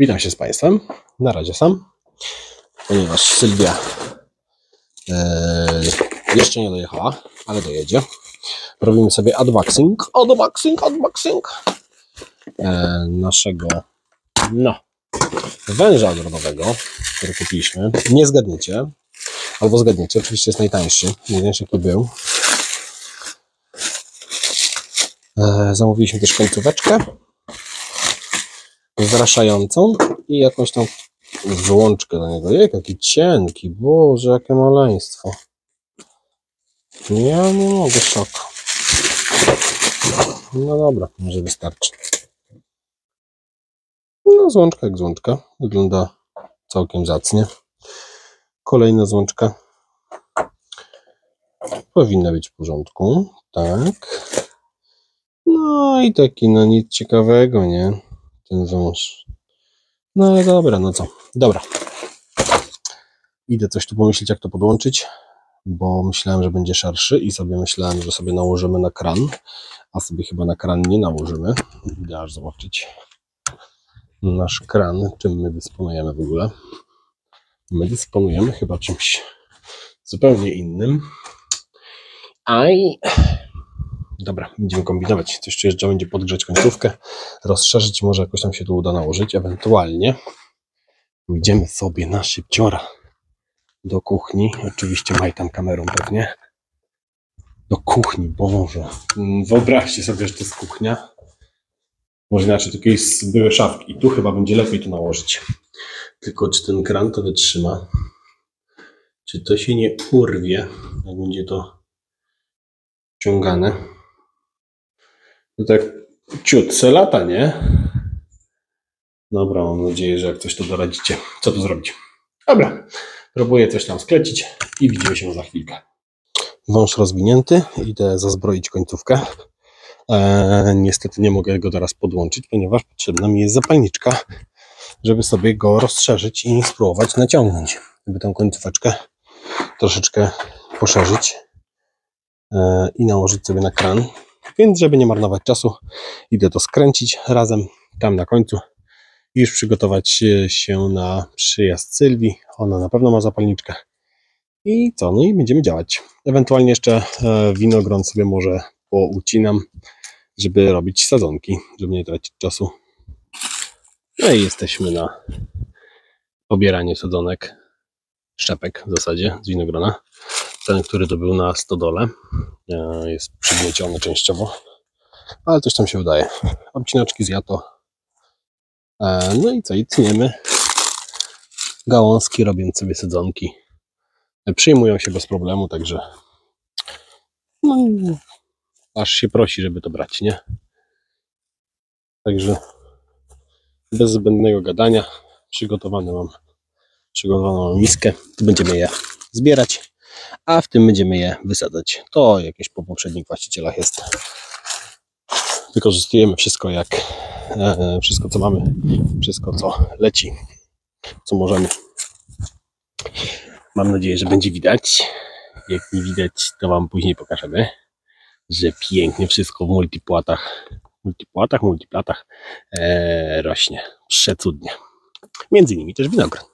Witam się z Państwem. Na razie sam, ponieważ Sylwia e, jeszcze nie dojechała, ale dojedzie. Robimy sobie unboxing, unboxing, unboxing e, naszego no, węża ogrodowego, który kupiliśmy. Nie zgadniecie, albo zgadniecie, oczywiście jest najtańszy, najtańszy jaki był. E, zamówiliśmy też końcóweczkę zraszającą i jakąś tam złączkę do niego. Jak jaki cienki, boże, jakie maleństwo. Ja nie mogę, szok. No dobra, może wystarczy. No, złączka jak złączka. Wygląda całkiem zacnie. Kolejna złączka. Powinna być w porządku. Tak. No i taki, no nic ciekawego, nie? Ten wąż. No ale dobra, no co. Dobra. Idę coś tu pomyśleć, jak to podłączyć, bo myślałem, że będzie szerszy i sobie myślałem, że sobie nałożymy na kran, a sobie chyba na kran nie nałożymy. Idę aż zobaczyć nasz kran, czym my dysponujemy w ogóle. My dysponujemy chyba czymś zupełnie innym. Aj. Dobra, będziemy kombinować. Coś trzeba będzie podgrzać końcówkę, rozszerzyć, może jakoś tam się tu uda nałożyć. Ewentualnie pójdziemy sobie na szybciora do kuchni. Oczywiście maj tam kamerą pewnie. Do kuchni, Boże. Mm, Wyobraźcie sobie, że to jest kuchnia. Może inaczej, tylko jest, były szafki. I tu chyba będzie lepiej to nałożyć. Tylko czy ten kran to wytrzyma? Czy to się nie urwie, jak będzie to ciągane? To tak ciutce lata, nie? Dobra, mam nadzieję, że jak coś to doradzicie. Co tu zrobić? Dobra, próbuję coś tam sklecić i widzimy się za chwilkę. Wąż rozwinięty, idę zazbroić końcówkę. Eee, niestety nie mogę go teraz podłączyć, ponieważ potrzebna mi jest zapalniczka, żeby sobie go rozszerzyć i spróbować naciągnąć, żeby tą końcóweczkę troszeczkę poszerzyć eee, i nałożyć sobie na kran. Więc, żeby nie marnować czasu, idę to skręcić razem tam na końcu i już przygotować się na przyjazd Sylwii. Ona na pewno ma zapalniczkę. I co? No i będziemy działać. Ewentualnie jeszcze e, winogron sobie może poucinam, żeby robić sadzonki, żeby nie tracić czasu. No i jesteśmy na pobieraniu sadzonek, szczepek w zasadzie z winogrona. Ten, który to był na stodole, e, jest przygnieciony częściowo, ale coś tam się udaje. Obcinaczki z jato. E, No i co? I tniemy gałązki, robiąc sobie sadzonki. E, Przyjmują się bez problemu, także no, aż się prosi, żeby to brać, nie? Także bez zbędnego gadania przygotowane mam przygotowaną miskę, tu będziemy je zbierać, a w tym będziemy je wysadzać. To jakieś po poprzednich właścicielach jest. Wykorzystujemy wszystko jak e, wszystko co mamy, wszystko co leci, co możemy. Mam nadzieję, że będzie widać. Jak nie widać, to Wam później pokażemy, że pięknie wszystko w multipłatach, multipłatach, multiplatach e, rośnie. Przecudnie. Między innymi też winogron.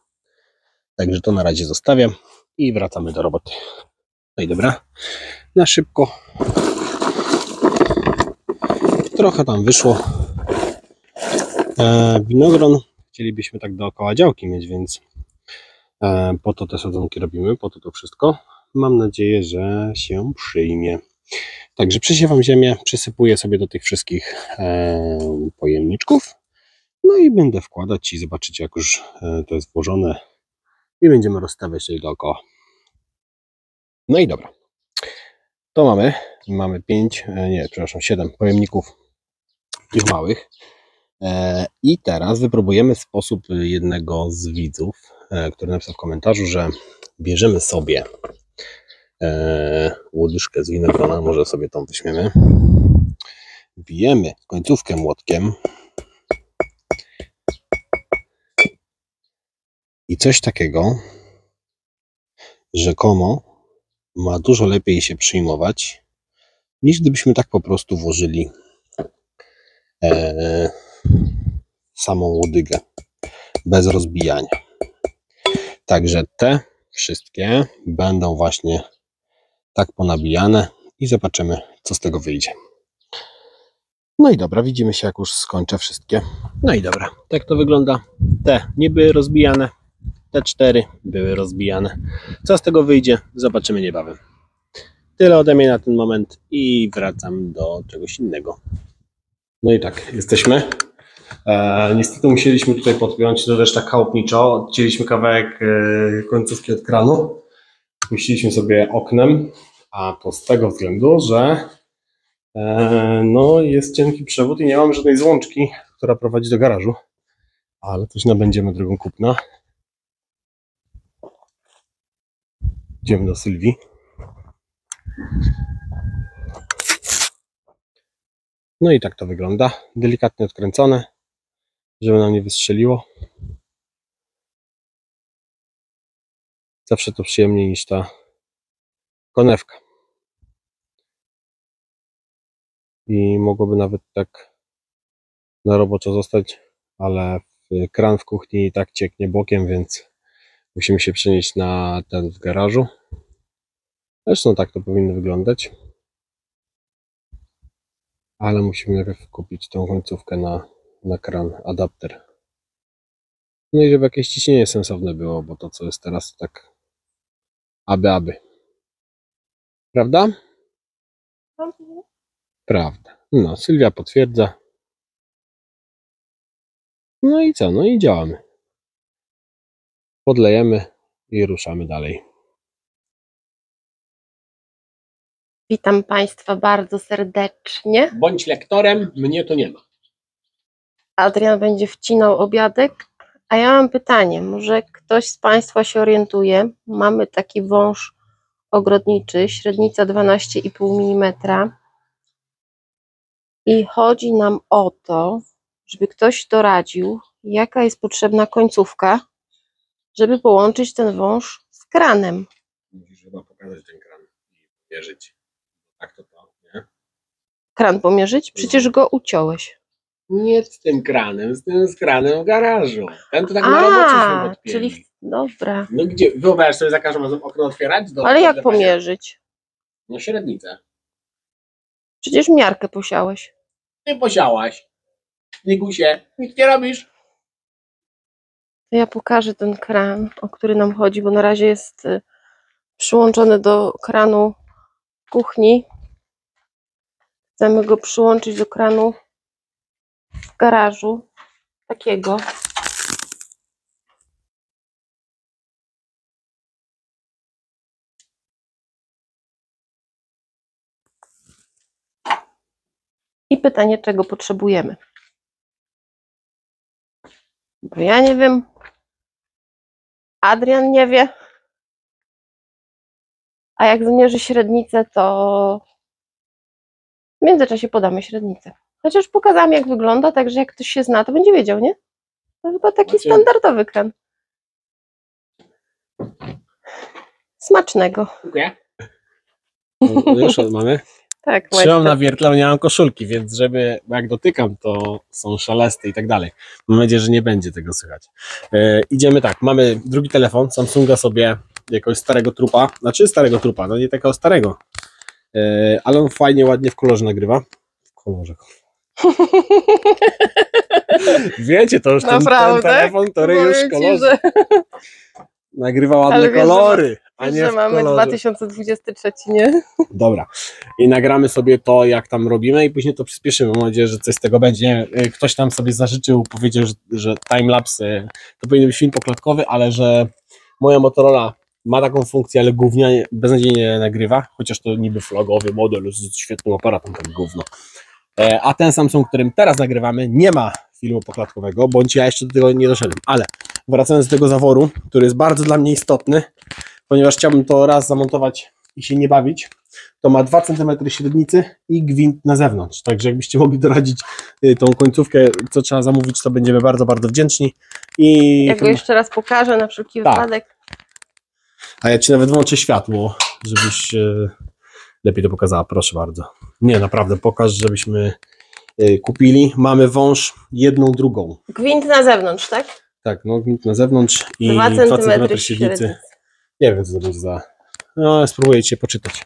Także to na razie zostawiam i wracamy do roboty. No i dobra, na szybko. Trochę tam wyszło. E, winogron chcielibyśmy tak dookoła działki mieć, więc e, po to te sadzonki robimy, po to to wszystko. Mam nadzieję, że się przyjmie. Także przesiewam ziemię, przysypuję sobie do tych wszystkich e, pojemniczków. No i będę wkładać i zobaczycie, jak już e, to jest włożone. I będziemy rozstawiać tutaj dookoła. No i dobra. To mamy. Mamy 5, nie, przepraszam, 7 pojemników tych małych. E, I teraz wypróbujemy sposób jednego z widzów, e, który napisał w komentarzu, że bierzemy sobie e, łodyżkę z winogrona, może sobie tą weźmiemy. Bijemy końcówkę młotkiem. I coś takiego rzekomo ma dużo lepiej się przyjmować, niż gdybyśmy tak po prostu włożyli e, samą łodygę. bez rozbijania. Także te wszystkie będą właśnie tak ponabijane i zobaczymy, co z tego wyjdzie. No i dobra, widzimy się, jak już skończę wszystkie. No i dobra, tak to wygląda. Te nie były rozbijane, te cztery były rozbijane. Co z tego wyjdzie, zobaczymy niebawem. Tyle ode mnie na ten moment i wracam do czegoś innego. No i tak, jesteśmy. E, niestety musieliśmy tutaj podpiąć, to też tak chałupniczo. Odcięliśmy kawałek e, końcówki od kranu. Puściliśmy sobie oknem, a to z tego względu, że e, no, jest cienki przewód i nie mamy żadnej złączki, która prowadzi do garażu. Ale coś nabędziemy drogą kupna. Idziemy do Sylwii. No i tak to wygląda. Delikatnie odkręcone, żeby nam nie wystrzeliło. Zawsze to przyjemniej niż ta konewka. I mogłoby nawet tak na roboczo zostać, ale kran w kuchni i tak cieknie bokiem, więc musimy się przenieść na ten w garażu. Zresztą tak to powinno wyglądać. Ale musimy najpierw kupić tą końcówkę na, na kran, adapter. No i żeby jakieś ciśnienie sensowne było, bo to co jest teraz to tak aby aby. Prawda? Prawda. No, Sylwia potwierdza. No i co? No i działamy. Podlejemy i ruszamy dalej. Witam Państwa bardzo serdecznie. Bądź lektorem, mnie to nie ma. Adrian będzie wcinał obiadek, a ja mam pytanie. Może ktoś z Państwa się orientuje? Mamy taki wąż ogrodniczy, średnica 12,5 mm. I chodzi nam o to, żeby ktoś doradził, jaka jest potrzebna końcówka, żeby połączyć ten wąż z kranem. Musisz chyba pokazać ten kran i wierzyć. Tak to to, nie? Kran pomierzyć? Przecież go uciąłeś. Nie z tym kranem, z tym z kranem w garażu. Ten to tak na robocie się czyli dobra. No gdzie, wyobraź sobie za każdym razem okno otwierać? Ale jak pomierzyć? No średnicę. Przecież miarkę posiałeś. Ty posiałaś. Nigusie, nic nie robisz. To ja pokażę ten kran, o który nam chodzi, bo na razie jest y, przyłączony do kranu kuchni. Chcemy go przyłączyć do kranu w garażu. Takiego. I pytanie, czego potrzebujemy. Bo ja nie wiem. Adrian nie wie. A jak zmierzy średnicę, to w międzyczasie podamy średnicę. Chociaż pokazałam, jak wygląda, także jak ktoś się zna, to będzie wiedział, nie? To chyba taki Macie- standardowy kran. Smacznego. Dziękuję. No, już mamy. Tak, Trzymam na wiertle, bo nie mam koszulki, więc żeby, jak dotykam, to są szelesty i tak dalej. Mam nadzieję, że nie będzie tego słychać. E, idziemy tak, mamy drugi telefon, Samsunga sobie jakiegoś starego trupa, znaczy starego trupa, no nie takiego starego, e, ale on fajnie, ładnie w kolorze nagrywa. W kolorze. Wiecie, to już ten, ten telefon, który już kolorze że, nagrywa ładne kolory, a nie że mamy kolorze. 2023, nie? Dobra. I nagramy sobie to, jak tam robimy i później to przyspieszymy. Mam nadzieję, że coś z tego będzie. Wiem, Ktoś tam sobie zażyczył, powiedział, że, że timelapse e, to powinien być film poklatkowy, ale że moja Motorola ma taką funkcję, ale głównie beznadziejnie nagrywa, chociaż to niby flagowy model z świetnym aparatem, tak gówno. E, A ten Samsung, którym teraz nagrywamy, nie ma filmu poklatkowego, bądź ja jeszcze do tego nie doszedłem. Ale wracając do tego zaworu, który jest bardzo dla mnie istotny, ponieważ chciałbym to raz zamontować i się nie bawić, to ma 2 cm średnicy i gwint na zewnątrz. Także jakbyście mogli doradzić y, tą końcówkę, co trzeba zamówić, to będziemy bardzo, bardzo wdzięczni. I Jak go jeszcze raz pokażę na wszelki Tak. wypadek. A ja ci nawet włączę światło, żebyś e, lepiej to pokazała, proszę bardzo. Nie, naprawdę, pokaż, żebyśmy e, kupili. Mamy wąż jedną, drugą. Gwint na zewnątrz, tak? Tak, nognik na zewnątrz i 2 2 cm cm średnicy. średnicy. Nie wiem, co to będzie za. No, spróbuję cię poczytać.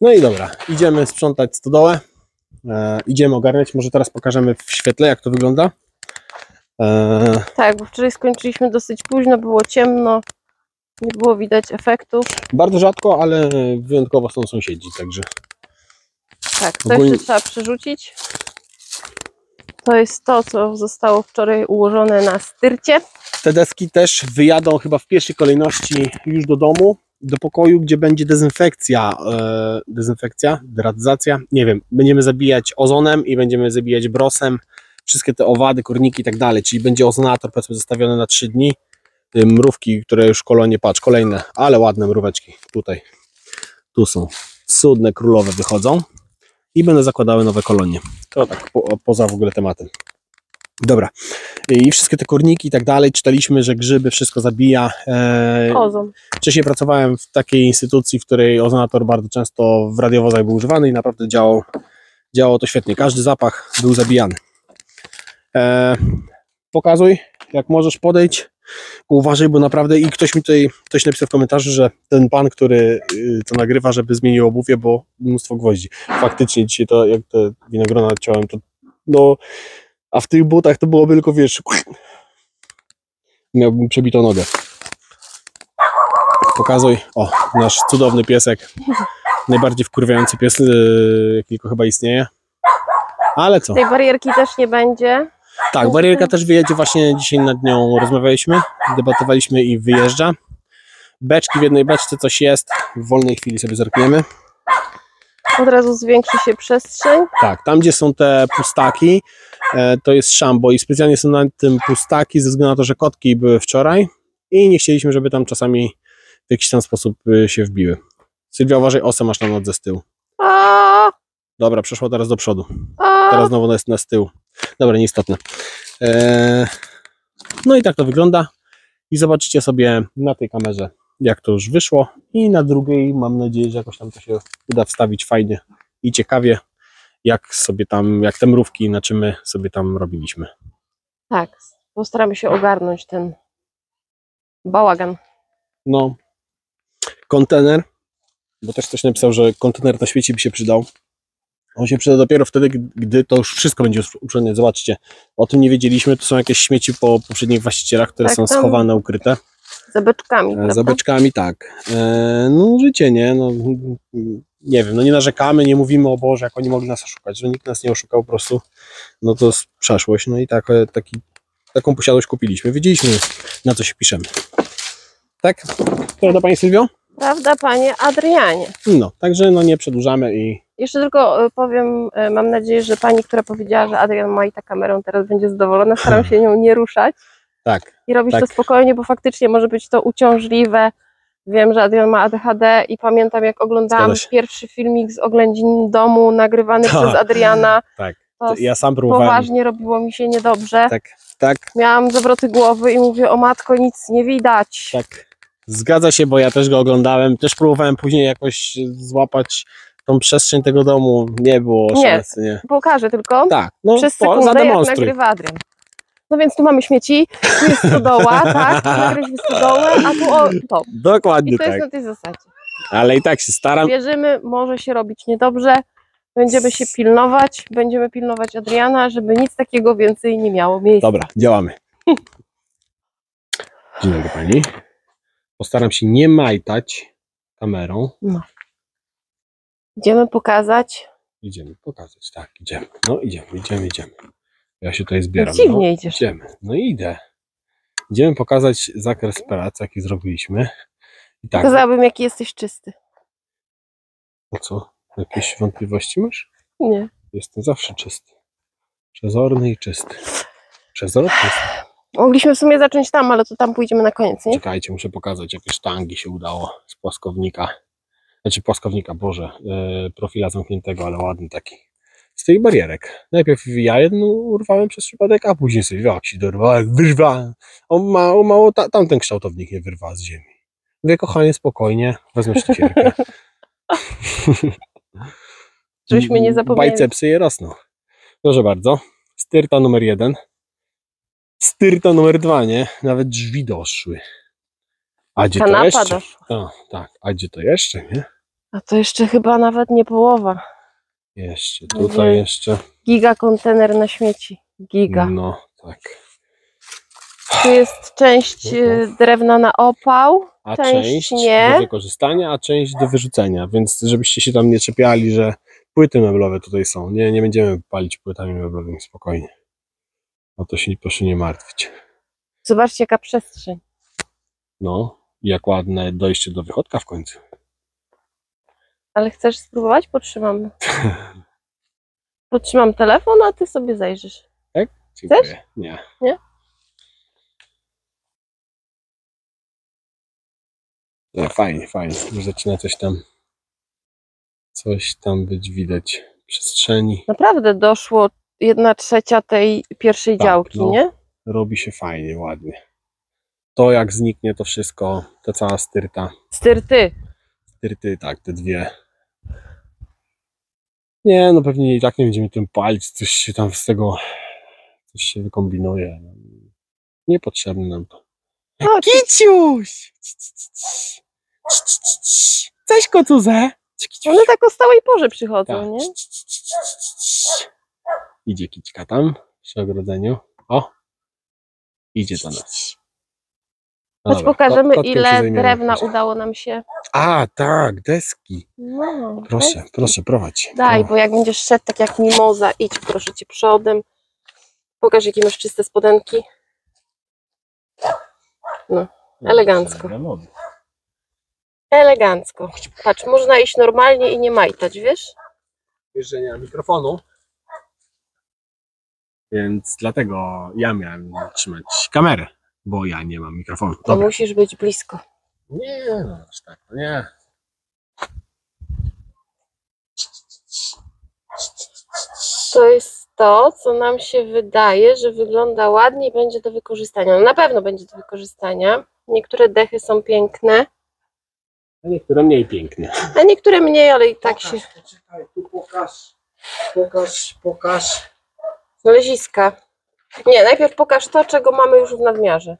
No i dobra, idziemy sprzątać stodołę. E, idziemy ogarniać. Może teraz pokażemy w świetle, jak to wygląda. E, Tak, bo wczoraj skończyliśmy dosyć późno, było ciemno, nie było widać efektów. bardzo rzadko, ale wyjątkowo są sąsiedzi, także Tak, to Ogólnie- jeszcze trzeba przerzucić. To jest to, co zostało wczoraj ułożone na styrcie. te deski też wyjadą chyba w pierwszej kolejności już do domu, do pokoju, gdzie będzie dezynfekcja, e, dezynfekcja, deratyzacja, nie wiem, będziemy zabijać ozonem i będziemy zabijać brosem, wszystkie te owady, korniki i tak dalej, czyli będzie ozonator powiedzmy zostawiony na 3 dni, mrówki, które już kolonie, patrz, kolejne, ale ładne mróweczki, tutaj, tu są, cudne, królowe wychodzą i będę zakładały nowe kolonie, to tak po, poza w ogóle tematem. Dobra, i wszystkie te korniki i tak dalej, czytaliśmy, że grzyby wszystko zabija. E, Ozon. Wcześniej pracowałem w takiej instytucji, w której ozonator bardzo często w radiowozach był używany i naprawdę działał, działało to świetnie. Każdy zapach był zabijany. E, pokazuj, jak możesz podejść. Uważaj, bo naprawdę i ktoś mi tutaj, ktoś napisał w komentarzu, że ten pan, który y, to nagrywa, żeby zmienił obuwie, bo mnóstwo gwoździ. Faktycznie dzisiaj to, jak te winogrona ciąłem, to no, a w tych butach to byłoby tylko, wiesz, miałbym przebitą nogę. Pokazuj. O, nasz cudowny piesek. Najbardziej wkurwiający pies, yy, jaki tylko chyba istnieje. Ale co? Tej barierki też nie będzie. Tak, barierka też wyjedzie właśnie dzisiaj nad nią rozmawialiśmy, debatowaliśmy i wyjeżdża. Beczki w jednej beczce coś jest. W wolnej chwili sobie zerkniemy. Od razu zwiększy się przestrzeń. Tak, tam gdzie są te pustaki, e, to jest szambo i specjalnie są na tym pustaki ze względu na to, że kotki były wczoraj i nie chcieliśmy, żeby tam czasami w jakiś tam sposób y, się wbiły. Sylwia, uważaj, osę masz na nodze z tyłu. Dobra, przeszła teraz do przodu. Teraz znowu jest na z tyłu. Dobra, nieistotne. Eee, no i tak to wygląda. I zobaczycie sobie na tej kamerze, jak to już wyszło. I na drugiej mam nadzieję, że jakoś tam to się uda wstawić fajnie i ciekawie, jak sobie tam, jak te mrówki, na czym my sobie tam robiliśmy. tak, postaramy się ogarnąć ten bałagan. No, kontener, bo też ktoś napisał, że kontener na świecie by się przydał. On się przyda dopiero wtedy, gdy to już wszystko będzie uszczelnione. Zobaczcie, o tym nie wiedzieliśmy. To są jakieś śmieci po poprzednich właścicielach, które Tak, są schowane, ukryte. Za beczkami, E, prawda? Za beczkami tak. E, no życie, nie? No, nie wiem, no nie narzekamy, nie mówimy o Boże, jak oni mogli nas oszukać, że nikt nas nie oszukał po prostu. No to jest przeszłość. No i tak, e, taki, taką posiadłość kupiliśmy. Wiedzieliśmy, na co się piszemy. Tak? Prawda, Pani Sylwio? Prawda, panie Adrianie? No, także no nie przedłużamy i Jeszcze tylko e, powiem, e, mam nadzieję, że pani, która powiedziała, że Adrian ma i ta kamerą teraz będzie zadowolona, staram się nią nie ruszać tak. i robić Tak. to spokojnie, bo faktycznie może być to uciążliwe. Wiem, że Adrian ma ADHD i pamiętam jak oglądałam pierwszy filmik z oględzin domu nagrywany Tak. przez Adriana. Tak. To Ja sam próbowałem. poważnie robiło mi się niedobrze. Tak, tak, Miałam zawroty głowy i mówię, o matko, nic nie widać. tak. Zgadza się, bo ja też go oglądałem. Też próbowałem później jakoś złapać tą przestrzeń tego domu. Nie było Nie. nie. Pokażę tylko. Tak, no przez po, sekundę, jak zademonstruj. nagrywa Adrian. No więc tu mamy śmieci, tu jest stodoła, tak? Nagraliśmy stodołę, a tu o, to. Dokładnie I to jest tak. na tej zasadzie. Ale i tak się staram. Wierzymy, może się robić niedobrze, będziemy się pilnować, będziemy pilnować Adriana, żeby nic takiego więcej nie miało miejsca. Dobra, działamy. Dzień dobry pani. Postaram się nie majtać kamerą. Idziemy pokazać. Idziemy pokazać, tak, idziemy. No idziemy, idziemy, idziemy. Ja się tutaj zbieram. Dziwnie no, idziesz. Idziemy, no idę. Idziemy pokazać zakres prac, jaki zrobiliśmy. I tak, Pokazałabym, jaki jesteś czysty. no co? Jakieś wątpliwości masz? Nie. Jestem zawsze czysty. Przezorny i czysty. Przezroczysty. Mogliśmy w sumie zacząć tam, ale to tam pójdziemy na koniec, nie? Czekajcie, muszę pokazać, jakie sztangi się udało z płaskownika. Znaczy płaskownika, Boże, yy, profila zamkniętego, ale ładny taki. Z tych barierek. Najpierw ja jedną urwałem przez przypadek, a później sobie jak się dorwałem, wyrwałem. On ma, on mało ta, tamten kształtownik nie wyrwa z ziemi. Mówię, kochanie, spokojnie, wezmę sztywierkę. Żebyśmy nie zapomnieli. Bajcepsy je rosną. Proszę bardzo. Styrta numer jeden. Styrta numer dwa, nie? Nawet drzwi doszły. A gdzie to Kanapa jeszcze? doszła. O, tak. A gdzie to jeszcze, nie? A to jeszcze chyba nawet nie połowa. Jeszcze, tutaj jeszcze. Giga kontener na śmieci. Giga. No, tak. Tu jest część y, drewna na opał. A Część część nie. do wykorzystania, a część do wyrzucenia. Więc żebyście się tam nie czepiali, że płyty meblowe tutaj są. Nie, nie będziemy palić płytami meblowymi spokojnie. O to się proszę nie martwić. Zobaczcie jaka przestrzeń. No, i jak ładne dojście do wychodka w końcu. Ale chcesz spróbować? Potrzymam. Potrzymam telefon, a ty sobie zajrzysz. Dziękuję. Nie. Nie? Nie, fajnie, fajnie. Już zaczyna coś tam coś tam być widać przestrzeni. Naprawdę doszło jedna trzecia tej pierwszej Tak, działki, no. nie? Robi się fajnie, ładnie. To jak zniknie to wszystko, ta cała styrta, Styrty. styrty, tak, te dwie. Nie, no pewnie i tak nie będziemy tym palić, coś się tam z tego, coś się wykombinuje. Niepotrzebne nam to. O, Kiciuś! Cześć kotuze! one tak o stałej porze przychodzą, Tak. nie? Idzie kićka tam przy ogrodzeniu. O! Idzie do nas. No Choć dobra, pokażemy kot- kotkiem się ile zajmiemy drewna udało nam się. A, tak, deski. No, Proszę, proszę, prowadź. Daj, O, bo jak będziesz szedł tak jak mimoza, idź proszę cię przodem. Pokaż jakie masz czyste spodenki. elegancko. Elegancko. Patrz, można iść normalnie i nie majtać, wiesz? Wiesz, że nie mam mikrofonu. Więc dlatego ja miałem trzymać kamerę, bo ja nie mam mikrofonu. To Dobra. musisz być blisko. Nie, no aż tak, no nie. To jest to, co nam się wydaje, że wygląda ładnie i będzie do wykorzystania. No na pewno będzie do wykorzystania. Niektóre dechy są piękne, A niektóre mniej piękne. a niektóre mniej, ale i tak się. Poczekaj, tu pokaż. Pokaż, pokaż. Znaleziska. Nie, najpierw pokaż to, czego mamy już w nadmiarze.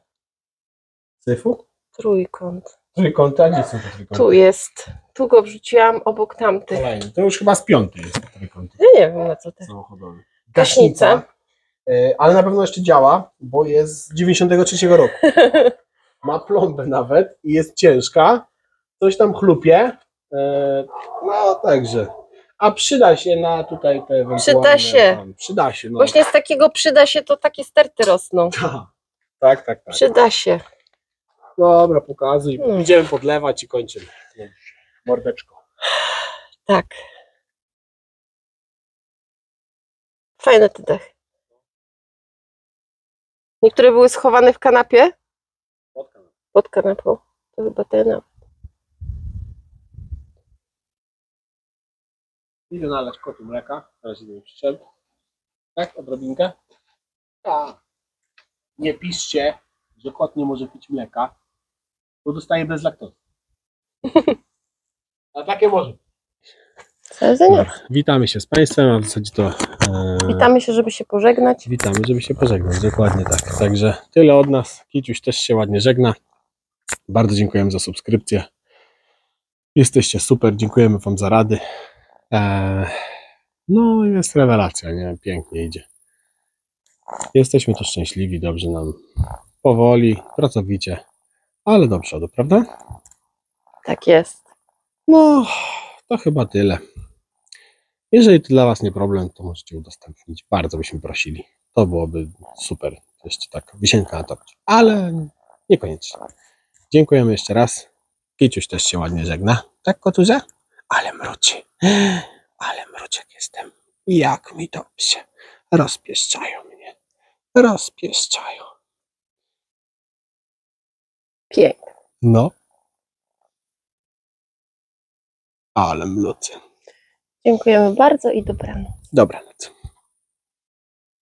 Syfu? Trójkąt. Trójkąty, a gdzie są te trójkąty? Tu jest. Tu go wrzuciłam obok tamtych. Kolejny. To już chyba z piąty jest trójkąt Ja nie wiem na co ty. samochodowy. Gaśnica. Y, ale na pewno jeszcze działa, bo jest z 93 roku. Ma plombę nawet i jest ciężka. Coś tam chlupie. Y, no także. A przyda się na tutaj te ewentualne... Przyda się. Tam, przyda się, no. Właśnie z takiego przyda się, to takie sterty rosną. Tak, tak, tak. Przyda się. Dobra, pokazuj. Hmm. Idziemy podlewać i kończymy. Mordeczko. Tak. Fajne te dechy. Niektóre były schowane w kanapie. Pod kanapą. To chyba ten. Idę nalać kotu mleka. Teraz idę przyszedł. Tak, odrobinkę. Tak. Nie piszcie, że kot nie może pić mleka, bo dostaje bez laktozy. A takie może. Do jedzenia. Witamy się z Państwem, a w zasadzie to e, Witamy się, żeby się pożegnać. witamy, żeby się pożegnać. Dokładnie tak. Także tyle od nas. Kiciuś też się ładnie żegna. Bardzo dziękujemy za subskrypcję. Jesteście super, dziękujemy Wam za rady. E, no jest rewelacja, nie? Pięknie idzie. Jesteśmy tu szczęśliwi, dobrze nam powoli, pracowicie, ale do przodu, prawda? Tak jest. No, to chyba tyle. Jeżeli to dla Was nie problem, to możecie udostępnić. Bardzo byśmy prosili. To byłoby super. Jeszcze tak wisienka na torcie. Ale niekoniecznie. Dziękujemy jeszcze raz. Kiciuś też się ładnie żegna. Tak, koturze? Ale mruczy. Ale mruczek jestem. Jak mi dobrze. Rozpieszczają mnie. Rozpieszczają. Pięknie. No. Ale mlucy. Dziękujemy bardzo i dobranoc. Dobranoc.